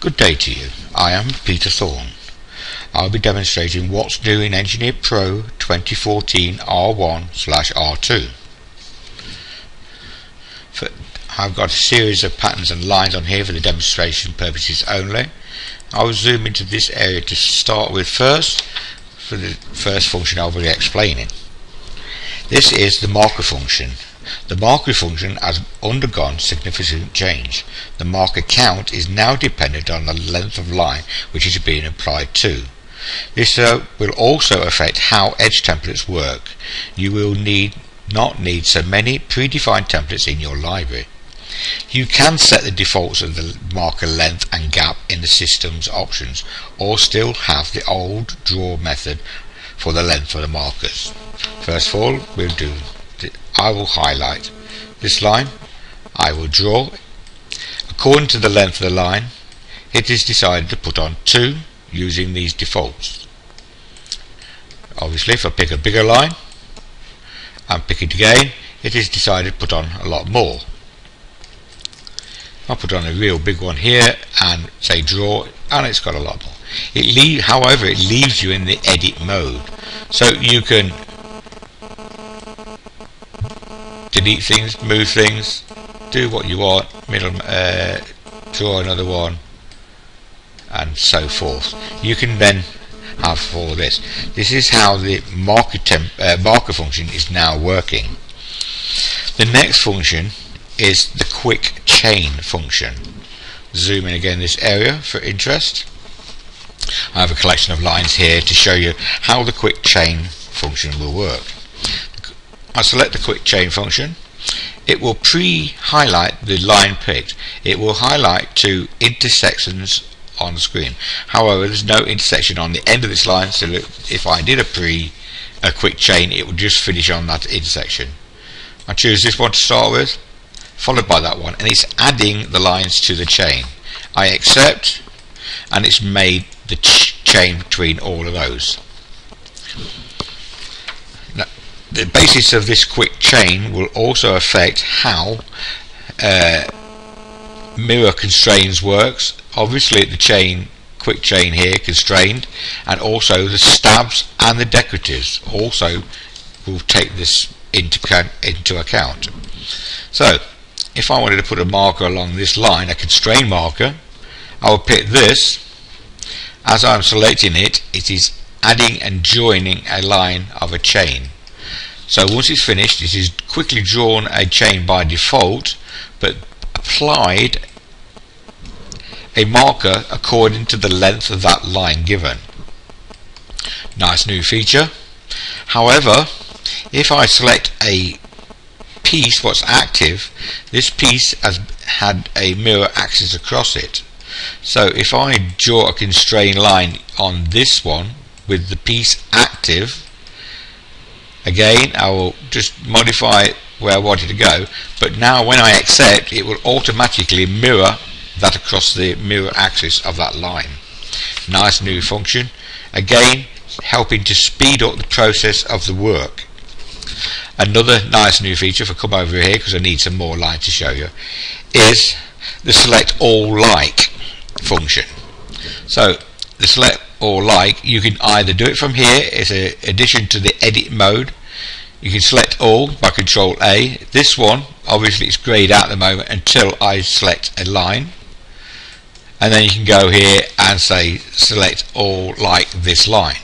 Good day to you. I am Peter Thorne. I'll be demonstrating what's new in Engineer Pro 2014 R1 slash R2. For, I've got a series of patterns and lines on here for the demonstration purposes only. I'll zoom into this area to start with first for the first function I'll be explaining. This is the marker function the marker function has undergone significant change. The marker count is now dependent on the length of line which is being applied to. This uh, will also affect how edge templates work. You will need not need so many predefined templates in your library. You can set the defaults of the marker length and gap in the system's options or still have the old draw method for the length of the markers. First of all, we'll do I will highlight this line. I will draw. According to the length of the line, it is decided to put on 2 using these defaults. Obviously, if I pick a bigger line and pick it again, it is decided to put on a lot more. I'll put on a real big one here and say draw and it's got a lot more. It leave, however, it leaves you in the edit mode. So you can delete things, move things, do what you want, middle, uh, draw another one, and so forth. You can then have all this. This is how the marker, uh, marker function is now working. The next function is the quick chain function. Zoom in again this area for interest. I have a collection of lines here to show you how the quick chain function will work. I select the quick chain function. It will pre-highlight the line picked it will highlight to intersections on the screen. However there's no intersection on the end of this line so if I did a pre a quick chain it would just finish on that intersection. I choose this one to start with followed by that one and it's adding the lines to the chain. I accept and it's made the ch chain between all of those the basis of this quick chain will also affect how uh, mirror constraints works. Obviously the chain quick chain here constrained and also the stabs and the decoratives also will take this into, into account. So if I wanted to put a marker along this line a constrained marker I will pick this. As I'm selecting it it is adding and joining a line of a chain so once it's finished, it is quickly drawn a chain by default, but applied a marker according to the length of that line given. Nice new feature. However, if I select a piece what's active, this piece has had a mirror axis across it. So if I draw a constrained line on this one with the piece active, again I will just modify where I want it to go but now when I accept it will automatically mirror that across the mirror axis of that line. Nice new function. Again helping to speed up the process of the work. Another nice new feature if I come over here because I need some more line to show you is the select all like function. So the select or like you can either do it from here it's an addition to the edit mode. You can select all by control A. This one obviously it's grayed out at the moment until I select a line. And then you can go here and say select all like this line.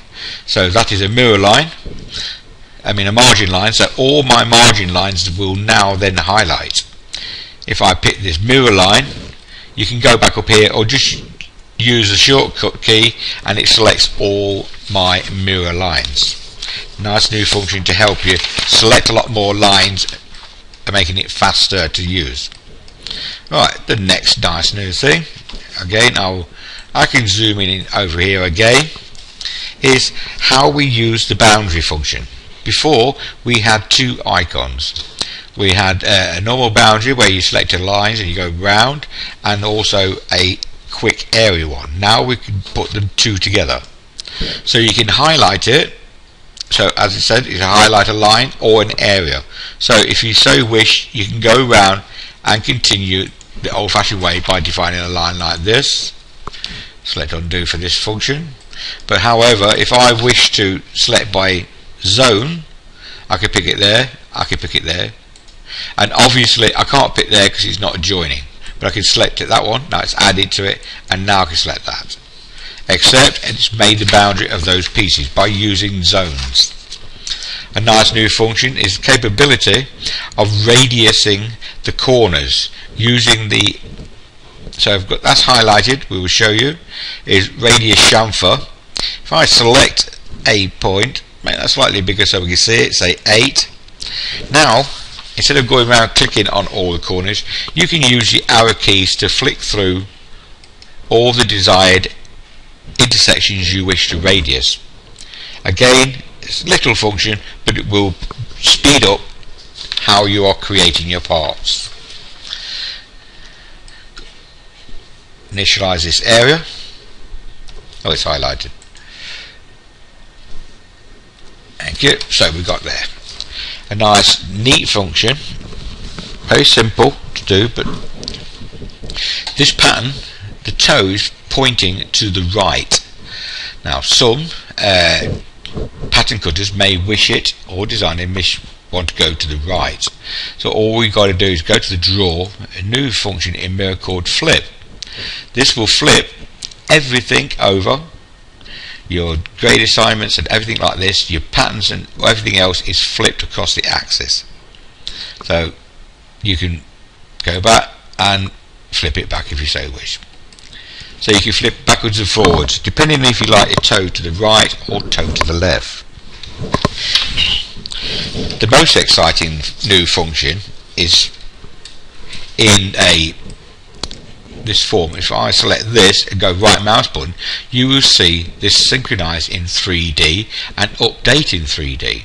So that is a mirror line I mean a margin line. So all my margin lines will now then highlight. If I pick this mirror line you can go back up here or just use the shortcut key and it selects all my mirror lines. Nice new function to help you select a lot more lines making it faster to use. Right the next nice new thing. Again I'll I can zoom in over here again is how we use the boundary function. Before we had two icons. We had uh, a normal boundary where you select the lines and you go round and also a quick area one. Now we can put them two together. So you can highlight it. So as I said, you can highlight a line or an area. So if you so wish, you can go around and continue the old-fashioned way by defining a line like this. select undo for this function but however if I wish to select by zone I could pick it there I could pick it there and obviously I can't pick there because it's not adjoining but I can select it that one. Now it's added to it and now I can select that. Except it's made the boundary of those pieces by using zones. A nice new function is the capability of radiusing the corners using the so I've got that's highlighted we will show you is radius chamfer. If I select a point make that slightly bigger so we can see it say 8 now instead of going around clicking on all the corners you can use the arrow keys to flick through all the desired intersections you wish to radius. Again it's a little function but it will speed up how you are creating your parts. Initialize this area. Oh it's highlighted. Thank you. So we got there a nice neat function. Very simple to do but this pattern the toes pointing to the right. Now some uh, pattern cutters may wish it or designers wish want to go to the right. So all we got to do is go to the draw a new function in mirror called flip. This will flip everything over your grade assignments and everything like this, your patterns and everything else is flipped across the axis. So you can go back and flip it back if you so wish. So you can flip backwards and forwards, depending if you like your toe to the right or toe to the left. The most exciting new function is in a this form, if I select this and go right mouse button, you will see this synchronize in 3D and update in 3D.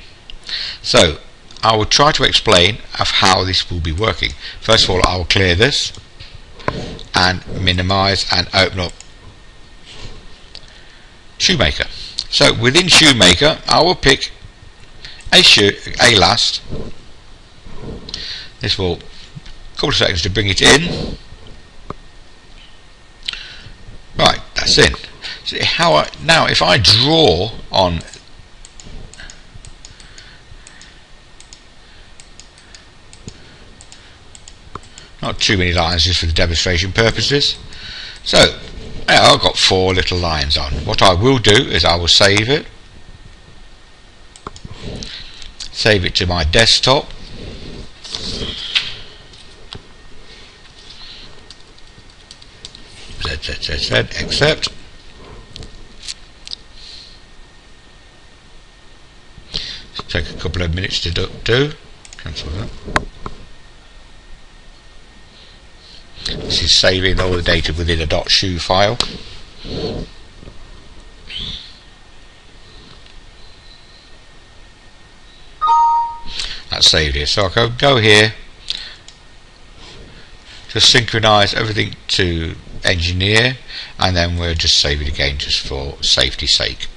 So I will try to explain of how this will be working. First of all, I will clear this and minimize and open up Shoemaker. So within Shoemaker, I will pick a shoe, a last. This will a couple of seconds to bring it in. Right, that's in. So how I, now if I draw on not too many lines just for the demonstration purposes. So I've got four little lines on. What I will do is I will save it. Save it to my desktop Z, accept. take a couple of minutes to do. Cancel that. This is saving all the data within a .shu file. That's saved here. So I can go here to synchronize everything to engineer and then we'll just save it again just for safety sake.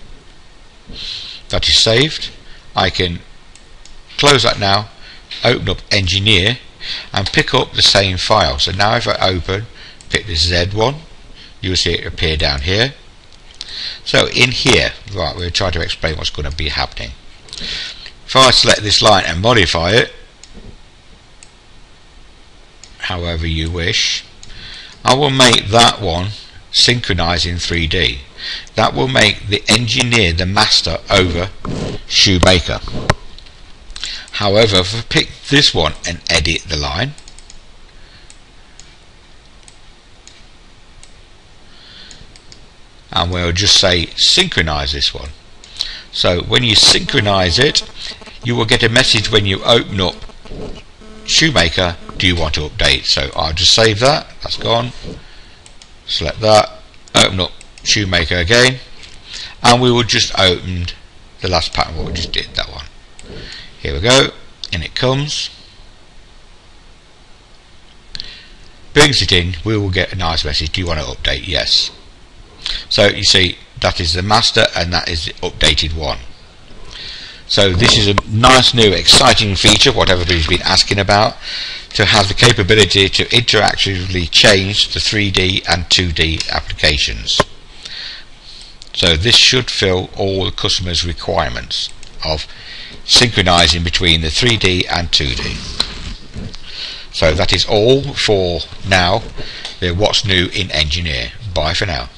That is saved. I can close that now open up engineer and pick up the same file. So now if I open pick this Z one you'll see it appear down here. So in here right we'll try to explain what's going to be happening. If I select this line and modify it however you wish I will make that one synchronize in 3D. That will make the engineer the master over shoemaker. However, if I pick this one and edit the line, and we'll just say synchronize this one. So when you synchronize it, you will get a message when you open up Shoemaker do you want to update? So I'll just save that. That's gone. Select that. Open up Shoemaker again. And we will just open the last pattern what we just did that one. Here we go. And it comes. Brings it in. We will get a nice message. Do you want to update? Yes. So you see that is the master and that is the updated one so this is a nice new exciting feature, what everybody's been asking about, to have the capability to interactively change the 3D and 2D applications. So this should fill all the customer's requirements of synchronizing between the 3D and 2D. So that is all for now. Uh, what's new in Engineer. Bye for now.